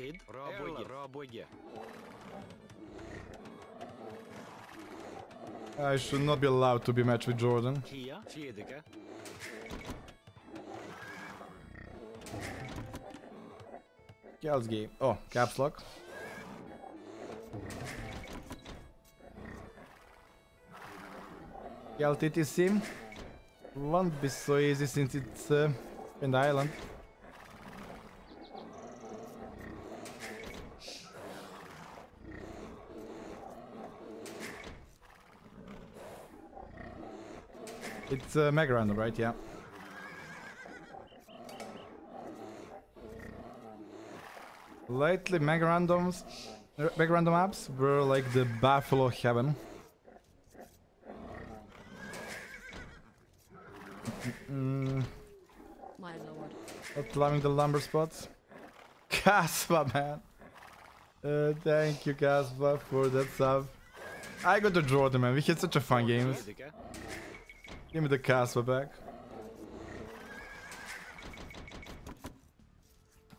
Kid, Roboge, Roboge. I should not be allowed to be matched with Jordan. Kia, Fjedika. Gals game. Oh, caps lock. Gal TTC. Won't be so easy since it's uh, in the island. It's uh, Mega Random, right? Yeah. Lately, Mega Randoms, uh, Mega Random apps were like the Buffalo Heaven. Mm, My lord. not loving the lumber spots. Caspa, man. Uh, thank you, Caspa, for that sub. I got to draw the Jordan, man. We had such a fun games. Fjedika. Give me the Caspa back.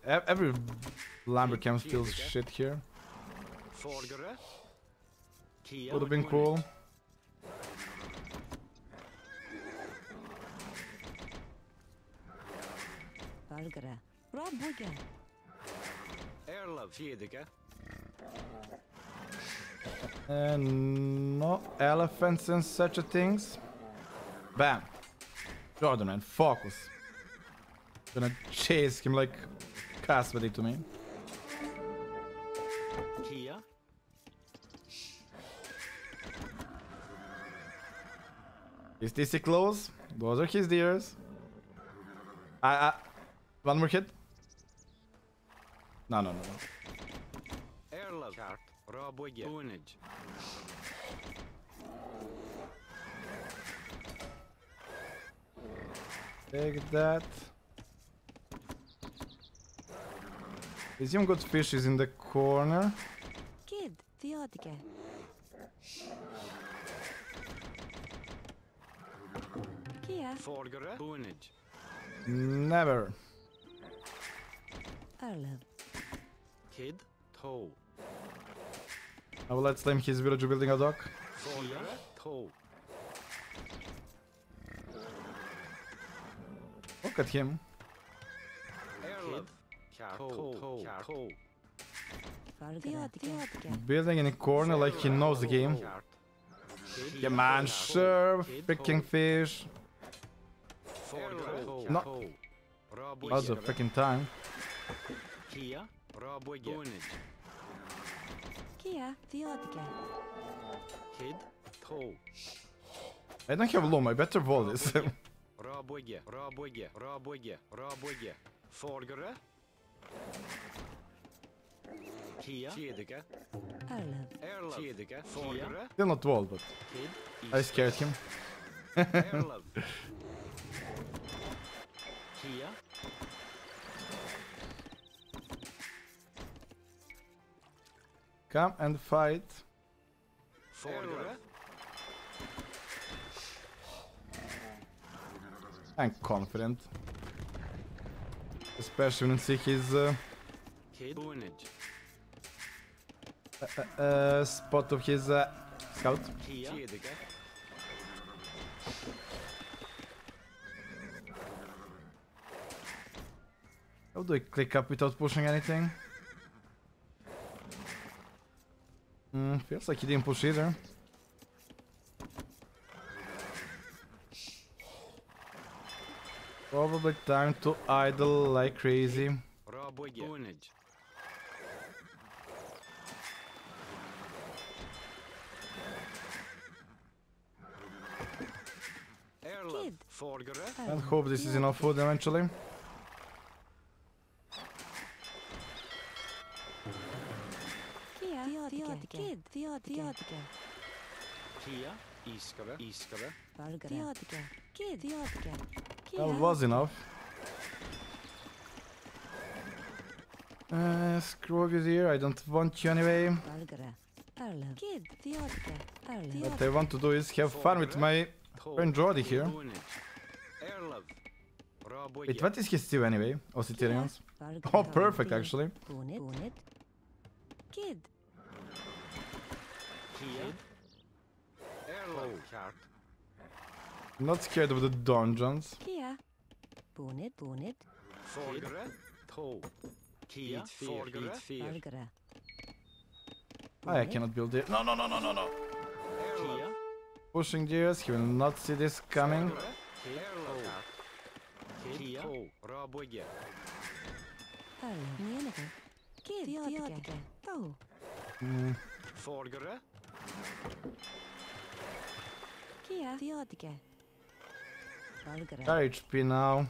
E- Every Lamborghini feels shit here. Would have been cool. Valgre. Roboge. Erla, Fjedika. And no elephants and such a things. Bam. Jordan, man, focus. Gonna chase him like Caspa did to me. Kia. Is this close? Those are his deers. I, I, one more hit. No, no, no, no. Erla, Kart. Roboge. Unage. Take that. Is young good fish is in the corner. Kid. Theodike. Kia. Forgere. Unage. Never. Erlev. Kid. Toe. I will let Slim his village building a dock. Forgere. Toe. Look at him. Building in a corner like he knows the game. Yeah, man, sure. Freaking fish. No. All the freaking time. I don't have loom. I better wall this. Roboge. Roboge. Roboge. Roboge. Forgere. Kia. Fjedika. Erlev. Erla. Fjedika. Forgere. Still not wall, but Kid. I scared him. Erla. Kia. Come and fight. Forgere. I'm confident. Especially when see his uh, uh, uh, spot of his uh, scout. How do I click up without pushing anything? Hmm, feels like he didn't push either. Probably time to idle like crazy. Roboge. Unage. Erla. Kid. Forgere. And hope this is enough food eventually. Kia. Theodike. Kid. Theodike. Kia. Iskare. Iskare. Valgre. Theodike. Kid. Theodike. Kia. That was enough. Uh, screw you here, I don't want you anyway. Valgre. Erlev. Kid. Theodike. Erlev. What I want to do is have fun with my friend Jordi here. Unage. Erla. Rabwege. Wait, what is his stew anyway? Ossitarians? Vargara. Oh, perfect actually. Bonnet. Bonnet. Kid. Kia. Erlov. Kart. Not scared of the dungeons. Kia. Bonnet. Bonnet. Forgere. To. Kia. Forgere. Vargara. I cannot build it. No, no, no, no, no, no. Kia. Pushing gears, he will not see this coming. Erlov. Kia. Rabwege. Erlov. Nienige. Kid. Diodike. To. Mm, Forgere. Kia. Diodike. Vargara. high HP now.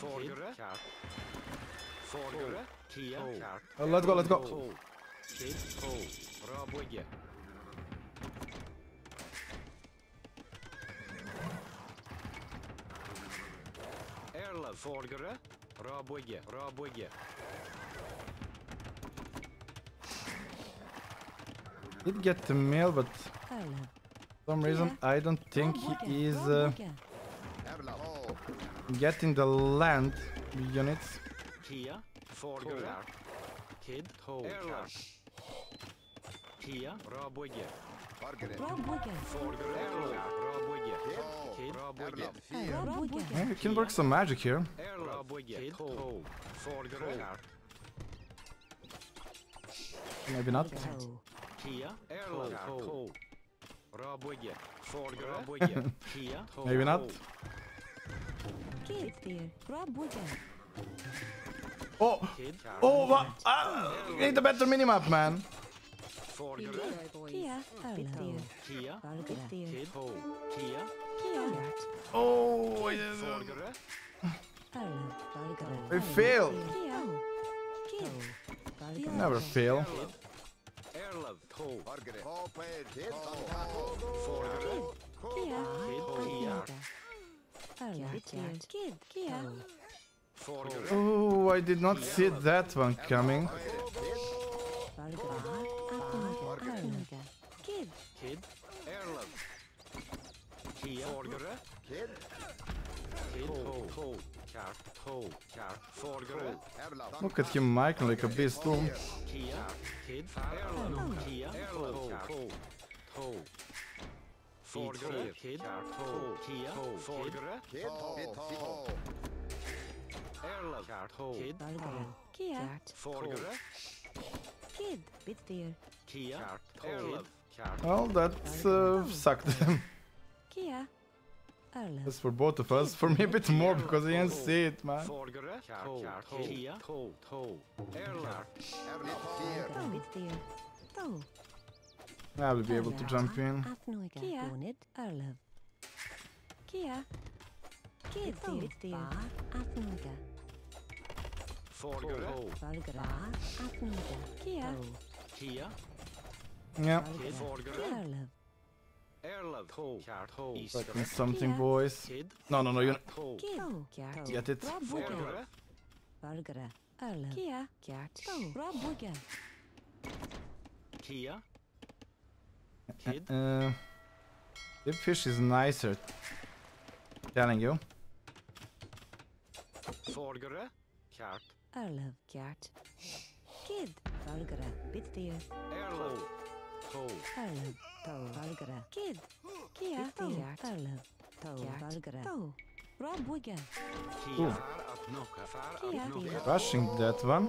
Forgere. Forgere. Uh, let's go, let's go. To. Kid. To. Rabwege. Erlov. Forgere. Rabwege. Rabwege. Did get the mail, but for some reason I don't think he is uh, getting the land units. Kia. Forgere. Kid. To. Erlov. Kia. Rabwege. Rabwege. Forgere. Erlov. Rabwege. Kid. Rabwege. Rabwege. Yeah, we can work some magic here. Erlov. Kid. To. Forgere. Maybe not. To. Kia. Erlov. To. Rabwege. Forgere. Rabwege. Kia. To. Maybe not. Kid. Deer. Rabwege. Oh, Kid. oh, what? Ah, we need a better minimap, man. Forgere. Kia. Erlov. Kia. Vargara. Deer. Kid. To. Kia. Kia. Oh, I- Forgere. Erlov. Vargara. we failed. Kia. Kid. Never fail. Erlov. Forgere. Forgere. Kia. Kia. Erlov. Deer. Kia. Oh, I did not see that one coming. Vargara. Atnaga. Atnaga. Kid. Kid. Erlov. Kia. Forgere. Kid. Kid. To. To. Kart. To. Kart. Forgere. Look at him micing like a beast too. Kia. Kid. Erlov. Kia. Erlov. To. To. Forgere. Kid. To. Kia. Forgere. Kid. Erlov. To. Kid. Vargara. Kia. Forgere. Kid. Bit deer. Kia. Erlov. Well, that uh, sucked. Kia. Erlov. That's for both of us. For me, a bit more because I didn't see it, man. Forgere. To. Kia. To. To. Erlov. Vargara. Bit deer. To. I will be able to jump in. Kia. Bonnet. Erlov. Kia. Kid. Deer. Bit deer. Atnaga. Forgere. Vargara. Atnaga. Kia. Kia. Yeah, Kid. Forgere. Erlov. Erlov. To. Kart. To. fucking something, boys. No, no, no, you To. Kid. Kjart. get it. Rabwege. Forgere. Vargara. Erlov. Kia. Kjart. To. Rabwege. Kia. Kid. Uh, the fish is nicer. Telling you. Forgere. Kart. Erlov. Kjart. Kid. Vargara. Bit deer. Erlov. To. Vargara. Kid. Kia. Kia. Far att knocka. Far Kia. att knocka. Rushing that one.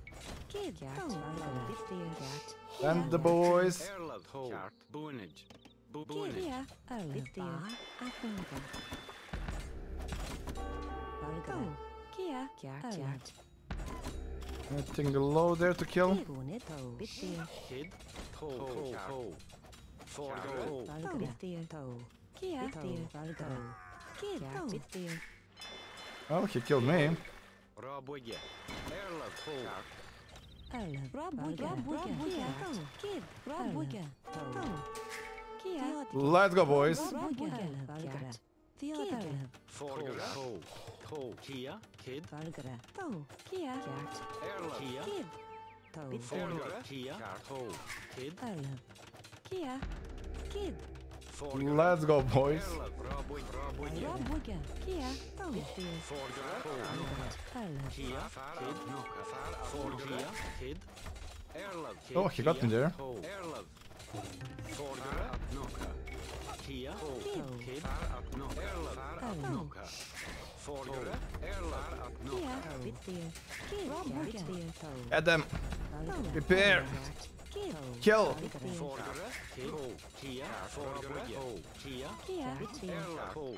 Kid, toe, valgara. Cat. And the boys. Erlad ho. Kjart. Boenage. Bo- Kid, Boenage. ja. Vittia. Apunga. Valgara. Kia. Cat. Cat. Anything low there to kill? Oh, he killed me. Let's go, boys. Robbuga. Valgara. Theodora. Forgare. Ho. Ho. Kia. Kid. Let's go, boys. Erlad. Raboje. Raboje. Robbuga. Kia. Toe. Forgare. Ho. Elf. Kia. Kid. Nokka. Forgare. Kid. Erlad. Kid. Oh, he got me there. Ho. Erlad. Forgare. Nokka. Kia. Ho. Kid. Kid. Nokka. Erlad. Elf. Nokka. Forgare. Erlad. Kia. Nokka. Vittia. Kid. Robbuga. Toe. Get them. Valgara. Prepare. Kid. Kill. Vittia. Forgare. Kid. Ho. Kia. Forgare. Ho. Kia. Kia. Vittia. Erlad. Ho.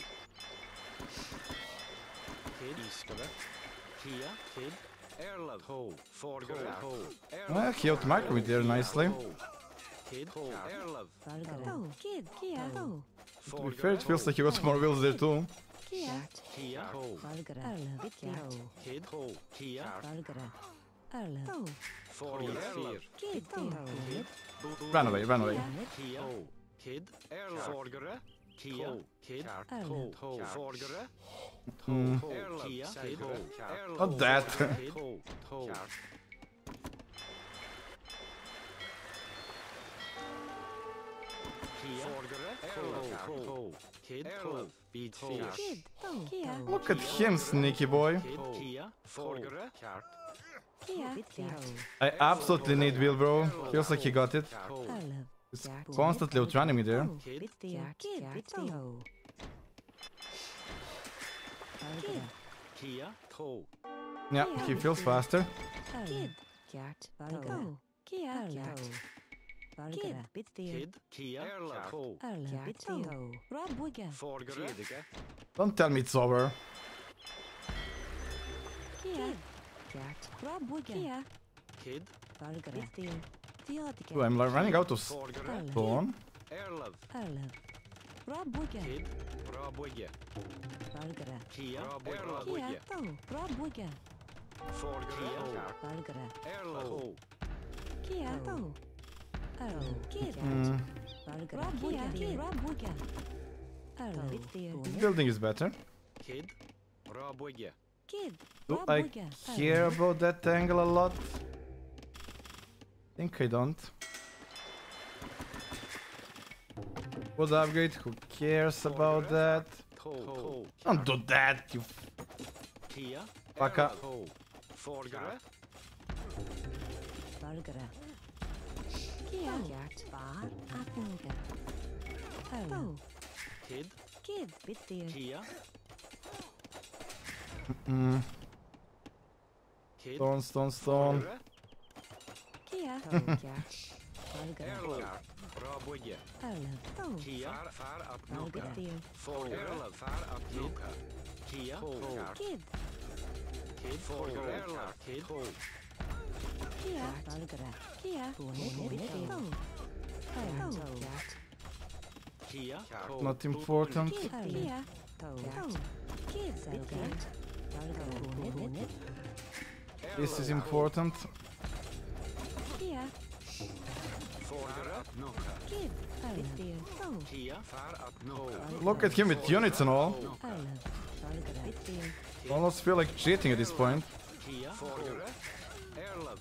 Kid. Iskare. Kia. Kid. Erlad. Ho. Forgare. Ho. Well, he outmarked me there nicely. Kid. Ho. Erlad. Valgara. Toe. Kid. Kia. Toe. To be fair, it feels like he got some more wheels there too. Kia. Kia. Ho. Valgara. Elf. Vittia. Kid. Ho. Kia. Valgara. Elf. Toe. Forgare. Kid. Toe. Run away, run away. Kid. Erlad. Kia. Kid. Ho. Ho. Mm. Ho. Kia. Kid. Ho. Erlad. Not that. Kid. Ho. Ho. Kia. Forgare. Ho. Ho. Kid. Ho. Beat fear. Kid. Toe. Kia. Look at him, sneaky boy. I absolutely need wheel, bro. Feels like he got it. Constantly outrunning me there. Yeah, he feels faster. Don't tell me it's over. Cat. Robbuga. Kia. Kid. Valgara. Vittia. Oh, I'm like running out of Forgare. stone. Erlad. Elf. Robbuga. Kid. Raboje. Valgara. Kia. Kia. Raboje. Toe. Robbuga. Forgare. Valgara. Erlad. Ho. Kia. Toe. Elf. Kid. Mm. Valgara. Robbuga. Kid. Robbuga. Elf. Vittia. Building is better. Kid. Raboje. Kid. Do I Robbuga. care about that angle a lot? think I don't. Would upgrade, who cares about that? Don't do that, you Kia. fucker. Erlad. Ho. Forgare. Valgara. Kia. Cat. Bar. Apunga. Elf. Kid. Kid. Vittia. Mm. Stone, stone, stone. Kia. Toe. Cat. Valgara. Erlad. Raboje. Elf. Kia. Far att noka. Valgara. Far att noka. Kia. Kid. Kid. Forgare. Erlad. Kid. Kia. Kia. Vittia. Toe. Elf. Cat. Kia. Not important. Kid. Kia. Toe. Kid. This is important. Kia. Forgare. Att noka. Kid. Vittia. Toe. Kia. Far att noka. Look at him with units and all. Almost feel like cheating at this point. Kia. Forgare. Erlad.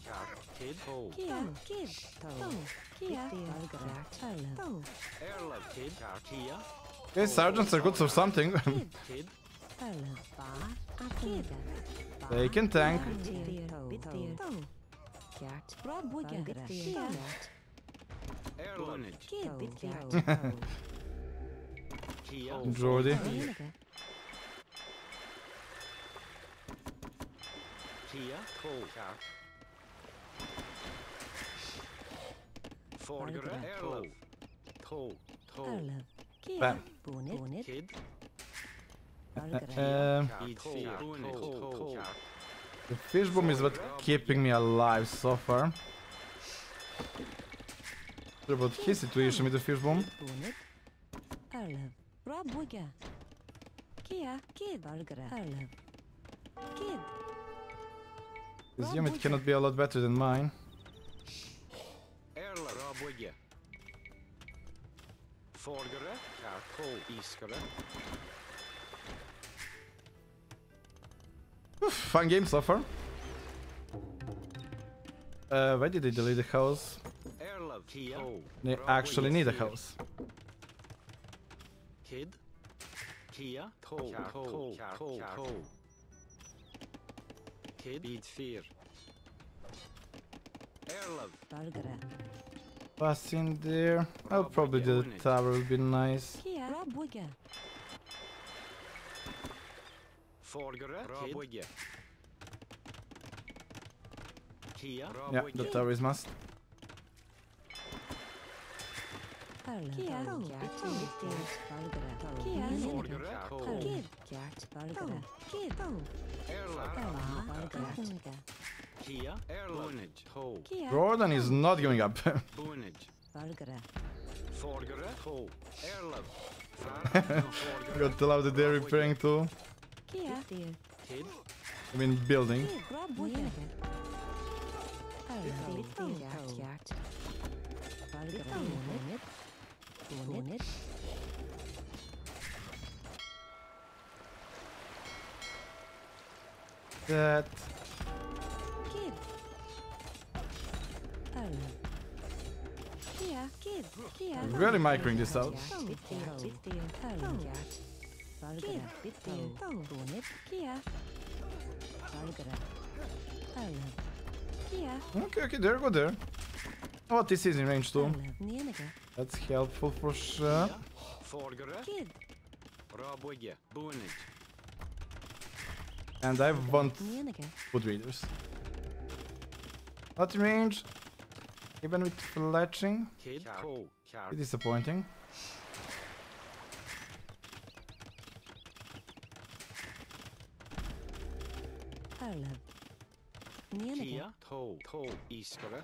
Kid. Ho. Kid. Toe. Kia. Valgara. Elf. Toe. Erlad. Kid. Sergeants are good for something. Kid. Kid. Elf. Bar. Apunga. they can tank. Vittia. Toe. Toe. Cat. Robbuga. Kia. Erlad. Kid. Vittia. Toe. Jordi. Valgara. Kia. Ho. Forgere. Erlov. To. To. Erlev. Kia. Bam. Bonit. Bonit. Kid. Valgara. Um, Bid fyr. Bonnet. To. the fish bomb is what keeping me alive so far. Sure about his situation with the fish bomb. Bonit. Erlev. Rabuga. Kia. Kid. Valgara. Erlev. Kid. His unit cannot be a lot better than mine. Fun game so far. Uh, why did they delete the house? They actually need a house. Kid. Kia. To. To. To. To. Kid. Bid fyr. Erlov. Pass in there. I'll probably do the tower, would be nice. To. Kid. Kjart. Valgara. Kid. Erla. Valgara. Kia. Erlonage. To. Kia. Jordan is not giving up. Bonage. Valgara. Forgere. To. Erlov. Far. Forgere. Got to love that they're repairing too. Kia. Kid. I mean building. That. Kid. Rabuga. Erlev. Kjart. Kjart. Valgara. Bonit. Bonit. That Kid. Erlev. Kia. Kid. Kia. really microing this out. Okay, okay, there, go there. Oh, this is in range too. That's helpful for sure. Forgere. Rabogge. Bonage. And I want food readers. Not in range. Even with fletching. Kid. Bit disappointing. Kia. To. To. Iskere.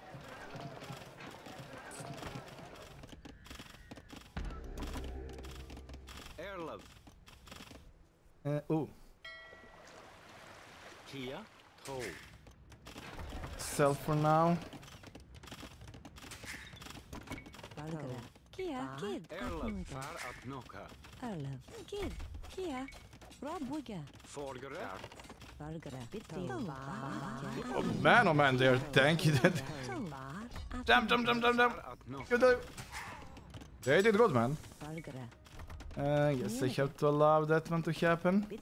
Erlov. Uh, ooh, Kia. To. sell for now. Kia, kid, Erlov. Far att knocka. Erlev, kid, Kia, Rabuga, Forgere. Oh man, oh man, they are tanky. That. Damn, damn, damn, damn, damn. Far att knocka. Good, uh, They did good, man. Uh, guess I have to allow that one to happen. Kid.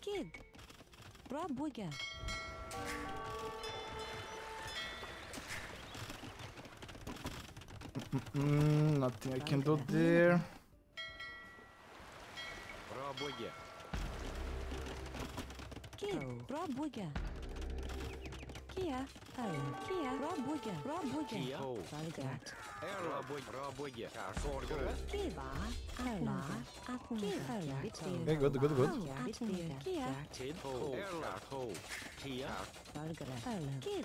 Kid, Rabuga, Mm, nothing I can do there. Rabogge. kid, Rabuga, Kia, Erlev, Kia, Rabuga, Rabuga, Kia. To. Valgart, Erlov. Rabogge. Forgere. kid, Erlev, Okay, good, good, good. Kia, Kid. To. Erlov. To. Kia. Valgara, Erlev, kid,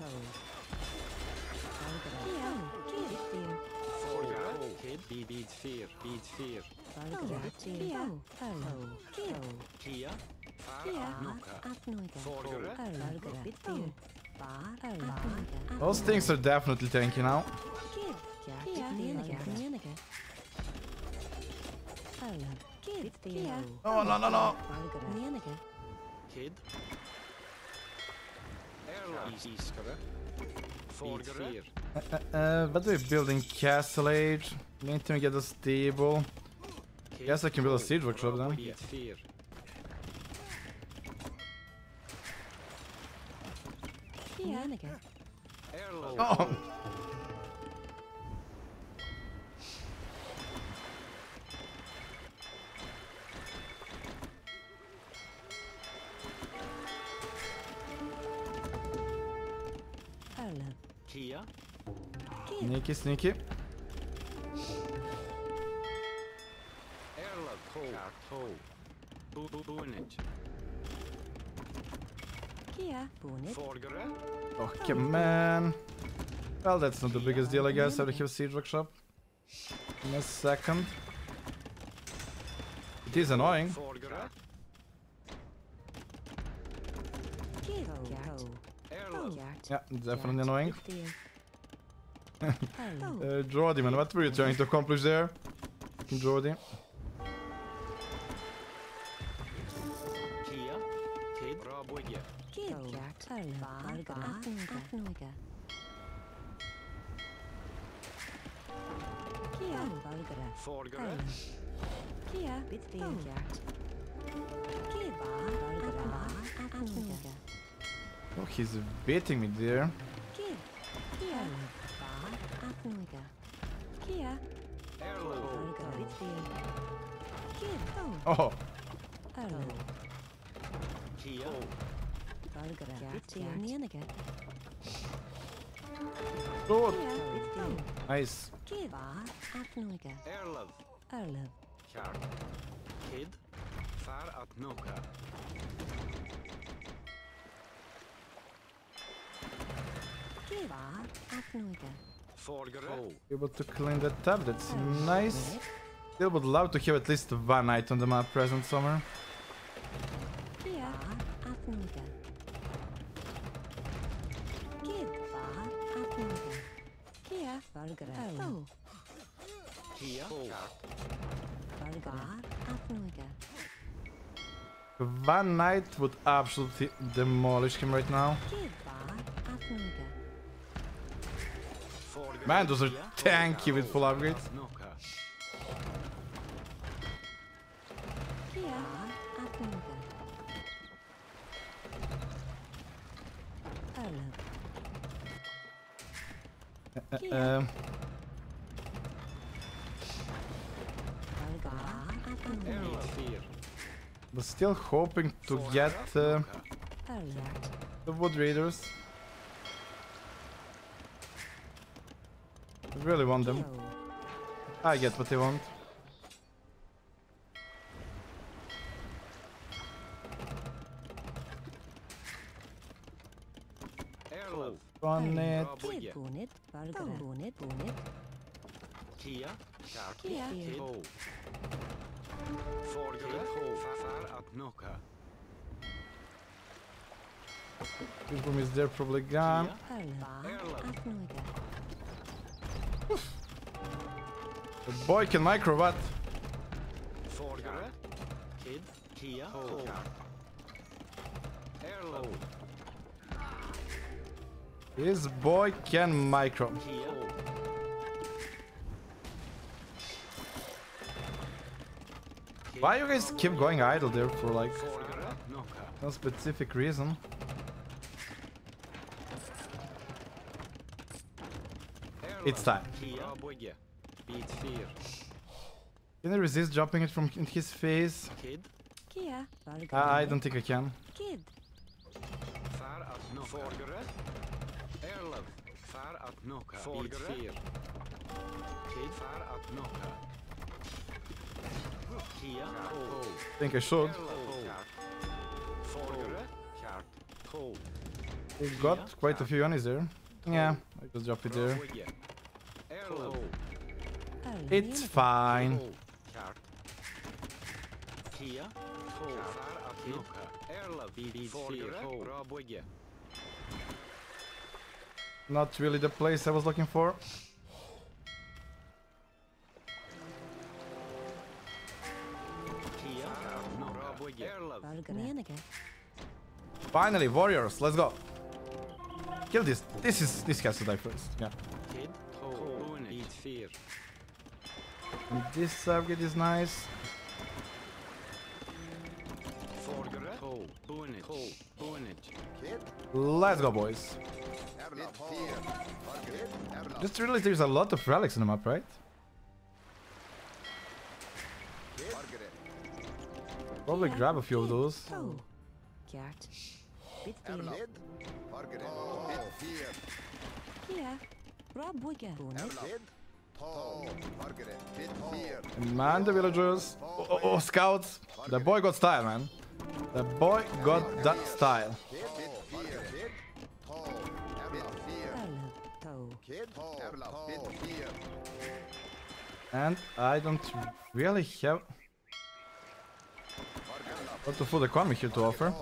Kia, kid, Kia, Kia. Kia. Forgere. Valgara, Bittil, Bar, Erlev, Those things are definitely tanky now. kid, Kia, Nienige, Nienige, Erlev, kid, Kia, No, no, no, no. Valgara, Nienige, Kid. Erlov. Iskere. Uh, uh, but we're building castle age. Need to get a stable. Kid. Guess I can build a To. siege workshop then. Bid fyr. Kia, Oh. Kia. Kid. Sneaky, sneaky. Kia. Okay, man. Well, that's not the biggest deal, I guess. I have to have Siege Workshop. In a second. It is annoying. Forgere. Kid. Cat. Erlov. Cat. Yeah, definitely annoying. Uh, Jordi, man, what were you trying to accomplish there? Jordi. Kia. Oh, he's beating me there. Kid. Kia. Apnuga. Kia. Erlov. Valgara. Bitfield. Kid. Oh, Kia. Valgara. Bitfield. Nianaga. good. Nice. Kid. Apnuga. Erlov. Kid. Far att noka. Kid. Apnuga. Able to clean that tab, that's nice. Still would love to have at least one night on the map present summer. Kia. Apnuga. Kid. Apnuga. Kia. Valgara. Oh. Kia. Kart. Valgara. Apnuga. One night would absolutely demolish him right now. Kid. Apnuga. Forgere. Man, those are tanky with full upgrades. Noka. Kia. Apnuga. Arlo. Kia. Um, Valgara. Apnuga. Erlov. Fyr. but still hoping to get uh, the Woad Raiders. Really want them. I get what they want. Run it. Raboige. Kid. Bonnet. Valgara. Bonnet. Bonnet. Kia. Kia. Kid. Ho. Forgere. Ho. Far att noka. This room is there, probably gone. Kia. Arlo. Erlov. The boy can micro what? Forgere. Kid. Kia. This boy can micro. Why you guys keep going idle there for like no specific reason? It's time. Kia. Raboige. Bit 4. Can I resist dropping it from in his face? Kid. Kia. Valgara. I, I don't think I can. Kid. Far att noka. Forgere. Erlov. Far att noka. Forgere. Kid. Far att noka. Kia. Ho. Oh. think I should. Forgere. Oh. Kart. Ho. Oh. We got quite a few unis there. Yeah, I just drop it there. Ho. fine. Not really the place I was looking for. Kia. No. Raboige. Erlov. Valgara. Nianaga. Finally, warriors, let's go. Kill this. This is this has to die first. Yeah. And uh, this upgrade is nice. Let's go, boys. Just realized there's a lot of relics in the map, right? Probably grab a few of those. Oh. Cat. Bitfield. Kia. Rabuga. Bonnet. Kid. Tall. Margaret. Bit fear. Man, the villagers. Oh, oh, oh, scouts. The boy got style, man. The boy got that style. Kid. Bit fear. Kid. Tall. Bit fear. Erlov. Toe. Kid. Tall. Bit fear. And I don't really have what lot of food economy here to offer.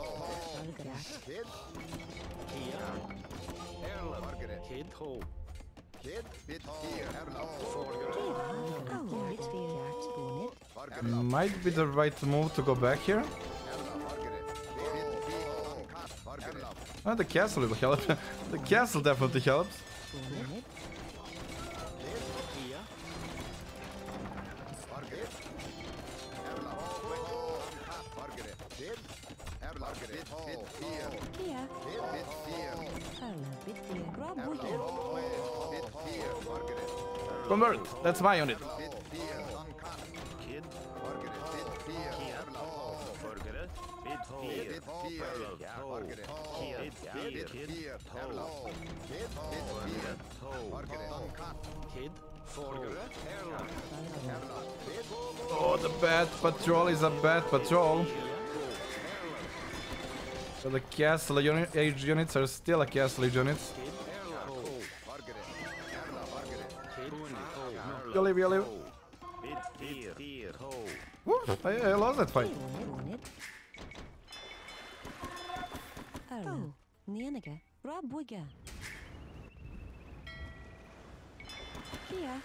Valgrat. Kid. Kia. Erlov. Margaret. Kid ho. Kid. Bit fear. Forgere. Oh, bit Fiat. Bonnet. Margaret. Might be the right move to go back here. Margaret. Bit fear. Margaret. Oh, the castle will help. the castle definitely helps. Kid. Forgere. Erlov. Bit Oh, the bad patrol is a bad patrol. So the castle uni age units are still a castle units. Ho. You live, you live. Bit fear, fear, Toe, Woo, I, I lost that fight. Bonnet. Erlov. Nienige. Kia.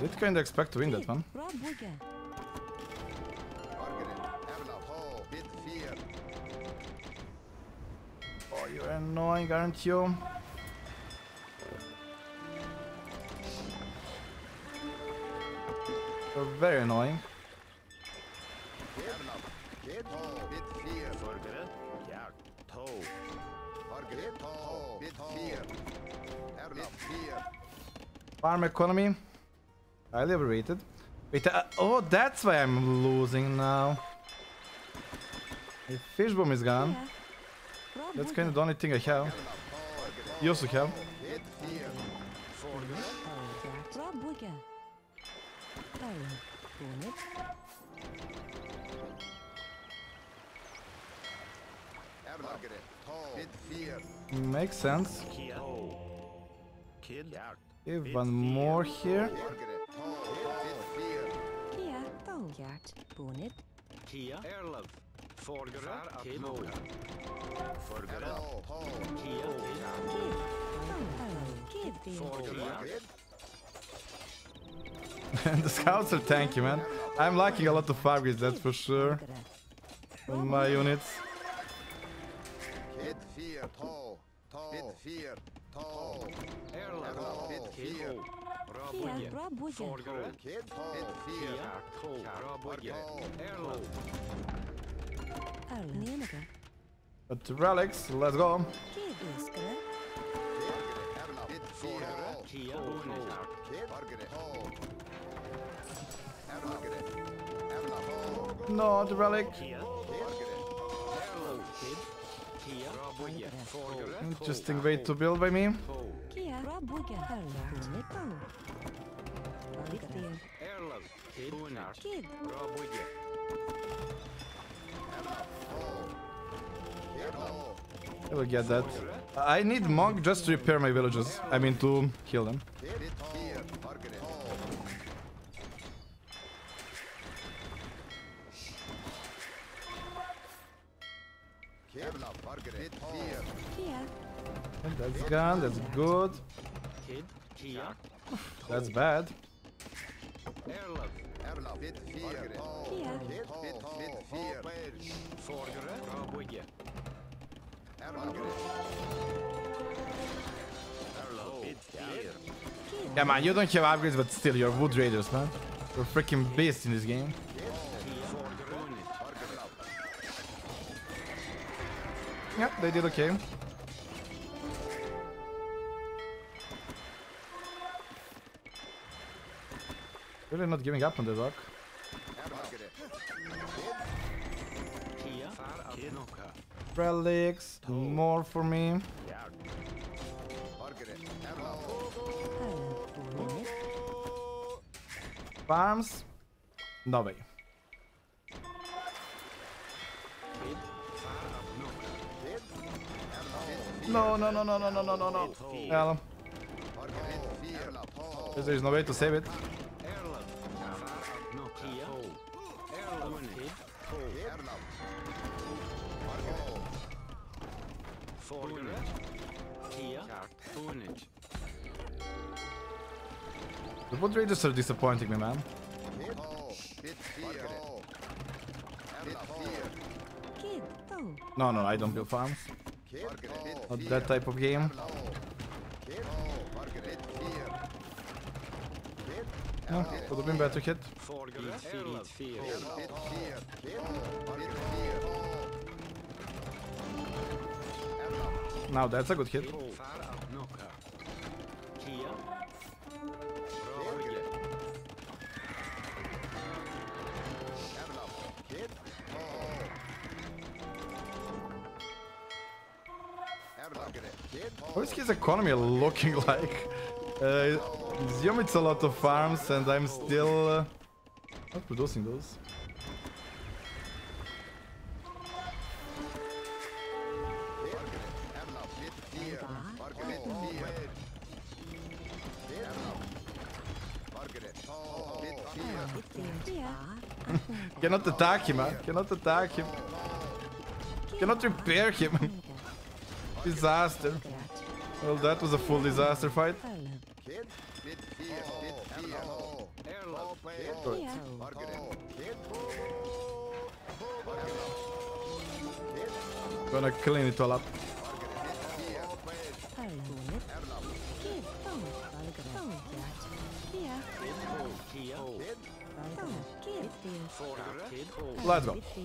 Did kinda expect to win that one. Toe, Margaret. Bit fear. Erla. Fear. Farm economy. Highly overrated. Wait, uh, oh, that's why I'm losing now. The fish fishbone is gone. Kia. That's kind of the only thing I have. You also have. Makes sense. Give one more here. Kia. Toe. Cat. Bonnet. Kia. Erlov. Forgere. Kid. Ho. Forgere, Kia. Kid. Erlov. Kid. Fiat. Forgere. Kid. And the scouts are tanky, man. I'm lacking a lot of upgrades, that's for sure. Valgrat. On my units. But relics, let's go. Kid. Iskra. Bit fear. Kia. Bonnet. Kid. Margaret. Margaret. Erla. No, the relic. Kia, Erlov. Kid. Kia. Rabuge. Forgere. Interesting way to build by me. I will get that. I need monk just to repair my villages. I mean to heal them. That's gone, that's good. That's bad. Yeah man, you don't have upgrades but still you're woad raiders man. You're freaking beasts in this game. Yep, they did okay. Really not giving up on the rock. Relics, oh. more for me. Jag. Margaret. Erlov. Erlend. Minute. Farms. No way. Kid. För att knocka. Kid. Erlov. No, no, no, no, no, no, no, no, no. Oh. Yeah, Margaret. There's no way to save it. The woad raiders are disappointing me, man. No, no, I don't build farms. Not that type of game. No, would have been better hit. Now that's a good hit. His economy looking like? Uh, Xiom it's a lot of farms and I'm still uh, not producing those. Cannot attack him, man. Cannot attack him. Cannot repair him. disaster. Well, that was a full disaster fight. Gonna clean it all up. Erlend. Minute.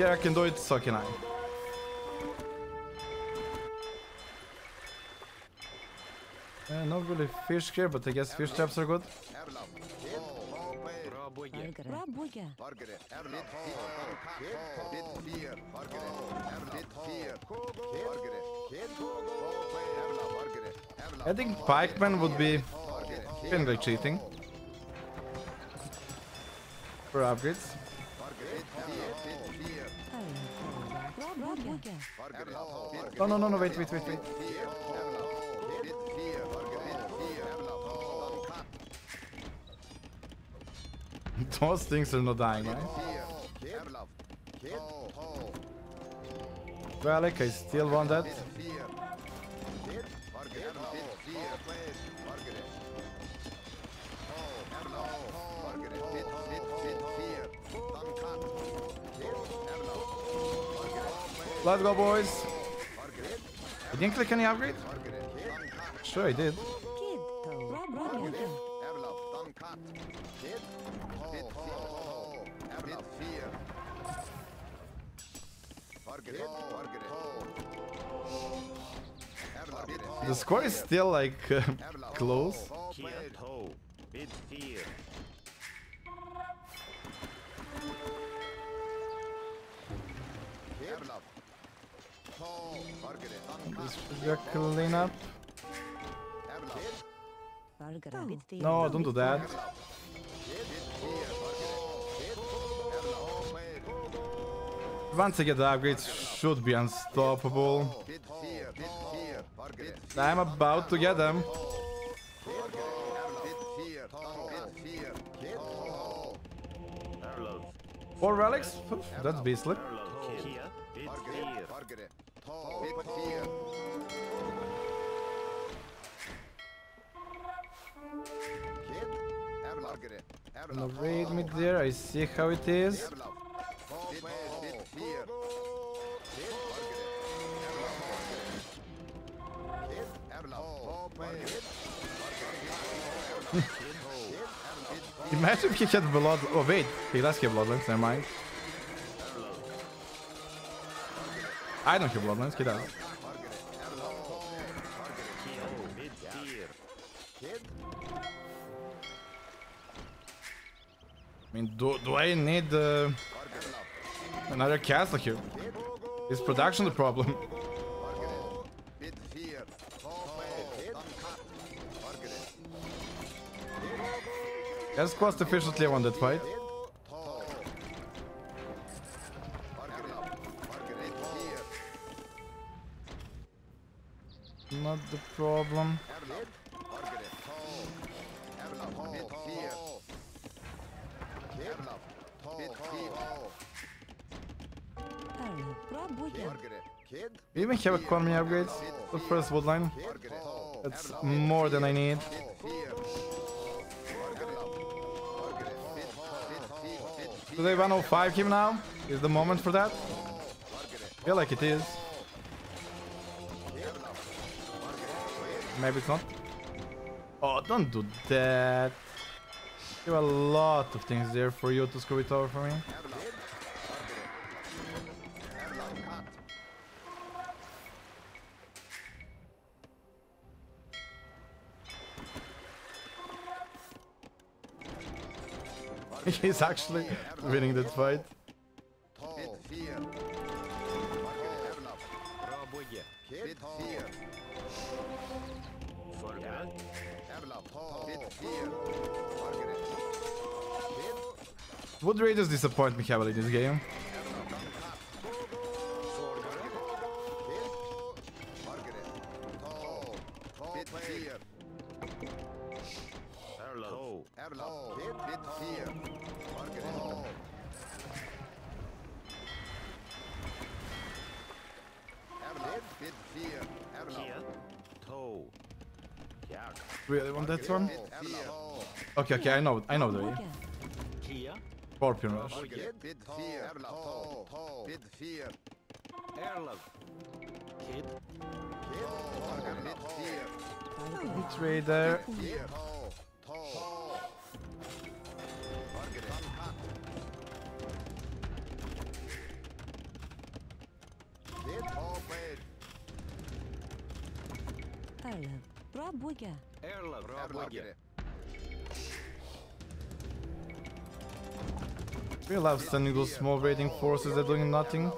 Yeah, I can do it, so can I. Uh, not really fish here, but I guess fish traps are good. I think pikeman would be kind of cheating for upgrades. No, no, no, no, wait, wait, wait, wait. fear. Erlov. Bit fear. Margaret. Fear. Erlov. Those things are not dying, right? Fear. Kid. Erlov. Kid. Relic, I still want that. Let's go, boys. He didn't click any upgrade? Sure, he did. The score is still like close. This is a cleanup. No, don't do that. Once I get the upgrades, should be unstoppable. I'm about to get them. Four relics? That's beastly. No, read me there, I see how it is. Imagine he had blood. Oh, wait, he does have bloodlines, never mind. I don't have bloodlines, fear. Kid. I mean, do, do I need uh, another castle here? Is production the problem? Let's cost efficiently won that fight. Kid. We even have economy upgrades. The first woodline. Margaret. That's more than I need. They 105 him now? Is the moment for that? I feel like it is. Maybe it's not. Oh, don't do that. There are a lot of things there for you to screw it over for me. He's actually winning that fight. Woad Raiders disappoint me heavily in this game. Margaret. Bid fear. Erlo. Erlab. Bid bid fear. Margaret. Erlab. Bid fear. Kia. Erlab. Toe. Jak. Really want that one? Okay, okay, I know, I know the way. Scorpion rush. Bid fear. Bid fear. Erlov. Kid. Betrayed there. Erlov. Rabuga. Erlov. Rabuga. We love sending those small raiding forces that are doing nothing. Uh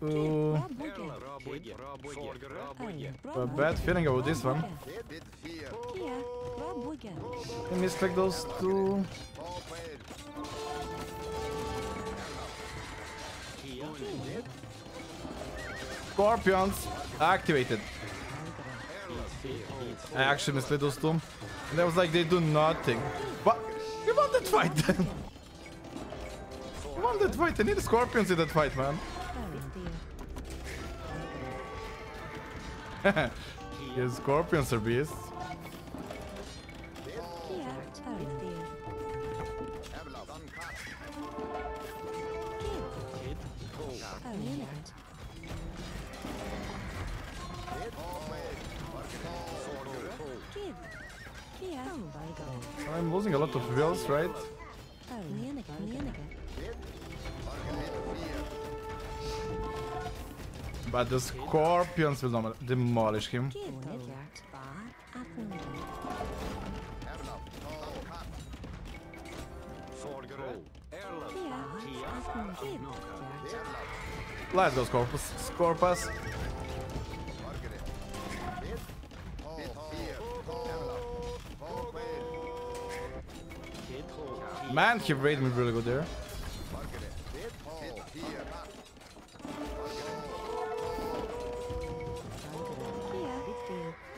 -oh. A bad feeling about this one. I me those two. Scorpions activated. I actually misled those two. And I was like, they do nothing. But We won that fight then. We won that fight. I need scorpions in that fight, man. Yeah, scorpions are beasts. I'm losing a lot of wills, right? But the scorpions will demolish him. Let's go, Scorpus. Scorpus. Man, he raided me really good there. Margaret. Bid. Bid fear. Kia.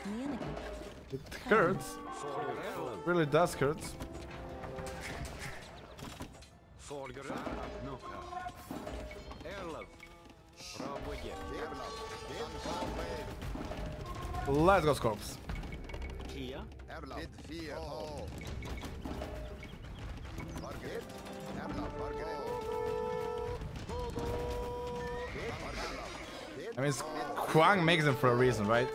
Menige. It hurts. Forgere. Erlov. Really does hurt. Forgere. Knocka. Erlov. Bra bygge. Erlab. Bid. Open. Let's go, Scorps. I mean, Huang makes them for a reason, right?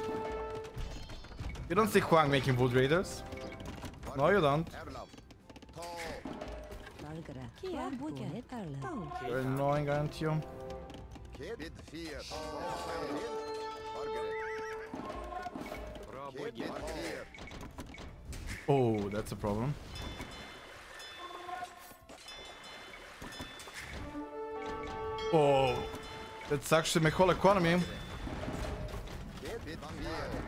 You don't see Huang making Woad Raiders. No, you don't. You're annoying, aren't you? Oh, that's a problem. Oh, that's actually my whole economy.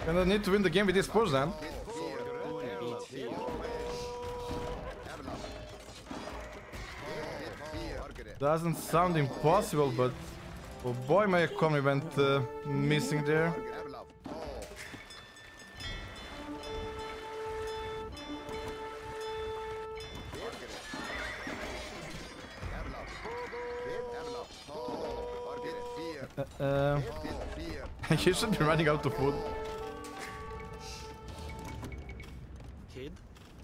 And I need to win the game with this push then. Doesn't sound impossible, but oh boy, my economy went uh, missing there. Bit fear. you should be running out of food. Kid.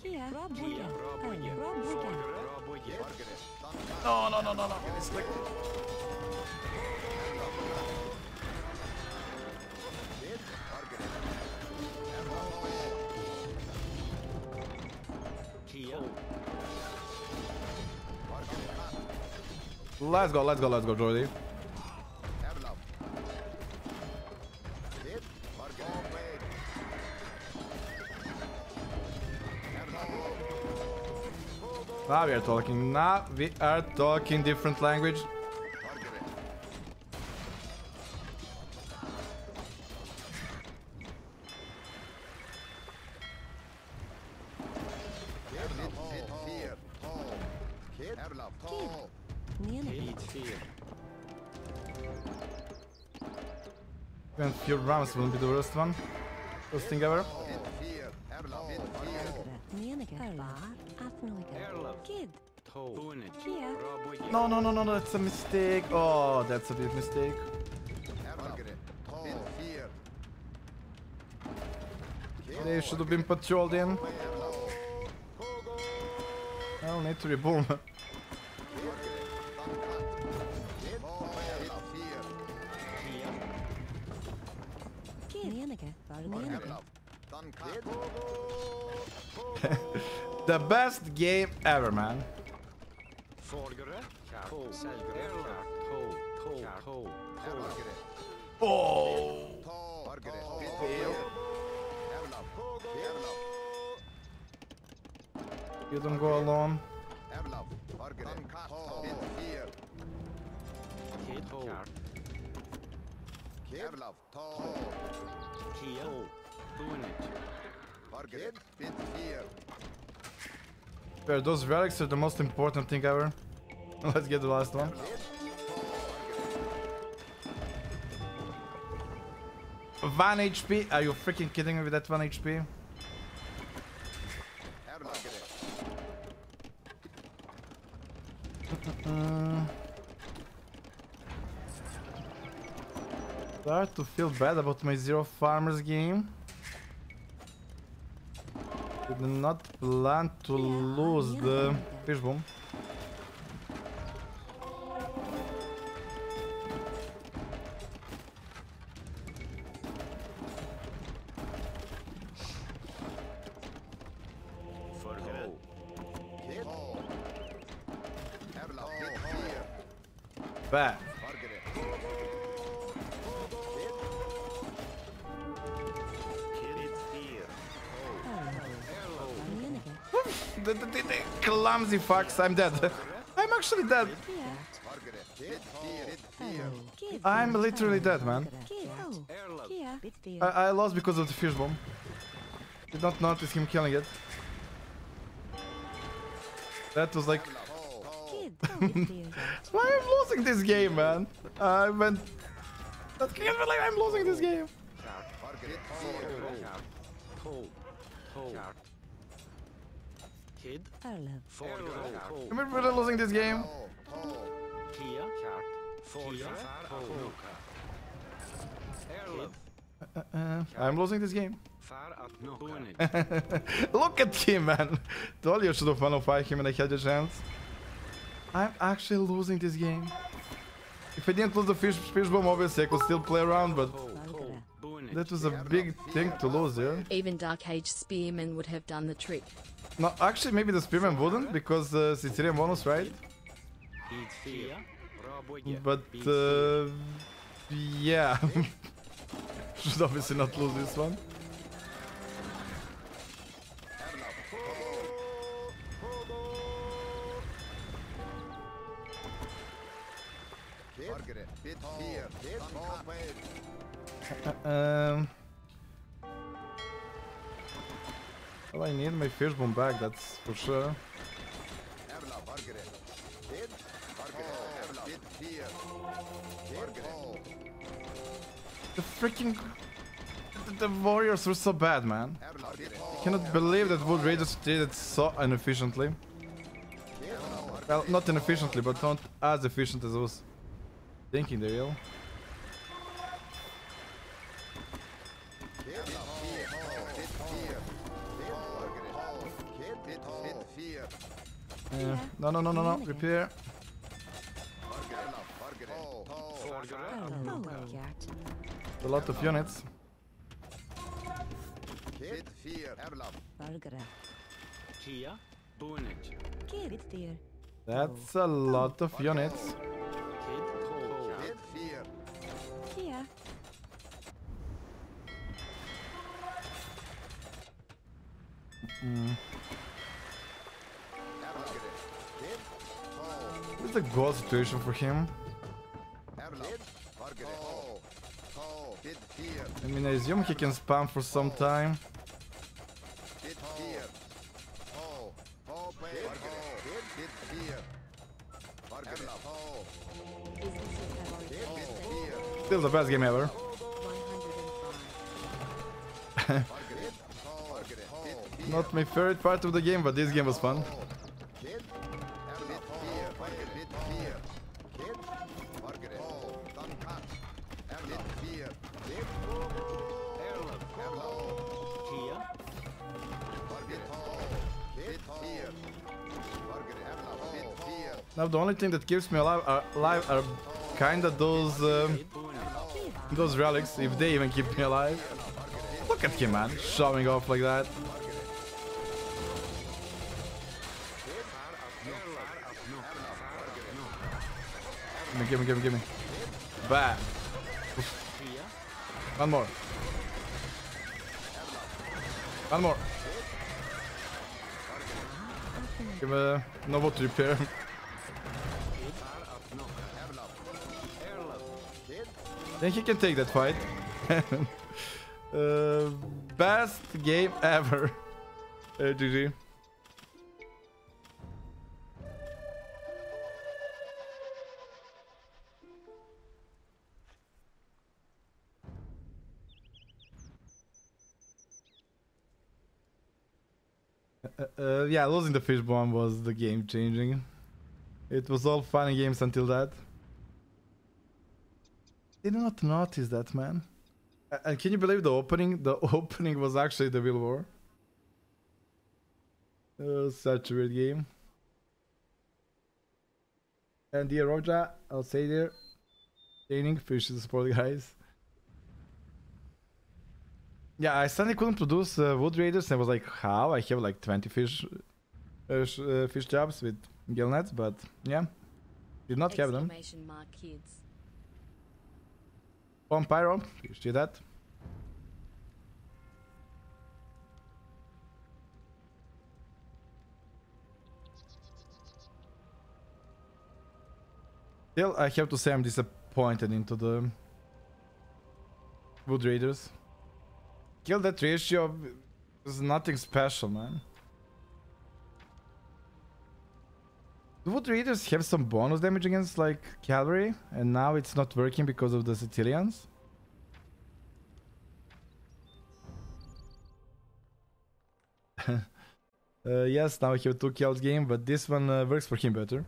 Kia. Bra Kia. boeket. Bra Erle. bygge. Bra boeket. Bra bygge. Fargere. Tanka. No, no, no, no, no. It's like Kid. Fargere. Erla. Kia. Fargere. Let's go, let's go, let's go, Jordy. Now we are talking. Now we are talking different language. Fargere. Kid. Bit fear. Kid. Erla. Neneke. Kid. Fyra. Even few rounds will be the worst one. Worst thing ever. Kid. Bygge. No, no, no, no, that's a mistake. Oh, that's a big mistake. They should have been patrolled in. I'll need to reboom. Best game ever, man. Oh. You don't go alone. Kid. Where those relics are the most important thing ever. Let's get the last one. One HP? Are you freaking kidding me with that one HP? Start to feel bad about my zero farmers game. Did not plan to lose the fishbone. Förberedd. Clumsy fucks, I'm dead. I'm actually dead. I'm literally dead, man. I, I lost because of the fish bomb. Did not notice him killing it. That was like, why I'm losing this game, man? I went. That can't believe I'm losing this game. Kart. Folgere. Kart. Två. Två. Kart. Kid. Erle. Folgere. I'm losing this game. Kia. Kart. Folgere. Två. Erlöv. Uh, I'm losing this game. För att knocka. Bunit. Look at him, man. Told you I should have 105 him and I had a chance. I'm actually losing this game. If I didn't lose the fish, fish bomb, obviously I could still play around, but Två. Två. Bunit. that was a big thing to lose, yeah? Even Dark Age Spearmen would have done the trick. No, actually, maybe the Spearman wouldn't because uh, Sicilian bonus, right? Bit 4. Bra bygge. But uh, yeah, should obviously not lose this one. Margaret, bit fear, bit Vapen. Um, well, I need my fishbone back, that's for sure. The freaking the, the warriors were so bad, man. Bit Cannot believe that Woad Raiders did it so inefficiently. Well, not inefficiently, but not as efficient as I was thinking they will. Yeah. No, no, no, no, no. Repair. Margaret, Margaret. Vårdare att Tala. A lot of units. Kid, fear. Erla, Valgare. Kia. Bunich. Kid. Deer. That's a lot of units. Kid. What's the goal situation for him? I mean, I assume he can spam for some time. Still the best game ever. 105. Margaret, tall. Margaret, bit fear. Not my favorite part of the game, but this game was fun. Now the only thing that keeps me alive are, alive are kinda those um, those relics, if they even keep me alive. Look at him, man, showing off like that. Knocka. Fär att knocka. Gimme, gimme, gimme, gimme. Bam. One more. One more. Give me no water repair. Think he can take that fight. uh, best game ever. Uh, GG. Uh, uh, yeah, losing the fish bomb was the game changing. It was all fun and games until that. Did not notice that, man. And can you believe the opening? The opening was actually the Will War. It was such a weird game. And dear Roja, I'll say there, training fish to support guys. Yeah, I suddenly couldn't produce uh, woad raiders. and I was like, how? I have like 20 fish, uh, uh, fish jobs with gill nets, but yeah, did not have them. Mark kids. On Pyro, you see that? Still, I have to say I'm disappointed into the Woad Raiders. Kill that ratio is nothing special, man. Woad Raiders have some bonus damage against like cavalry, and now it's not working because of the Sicilians. uh, yes, now I have two kills game, but this one uh, works for him better.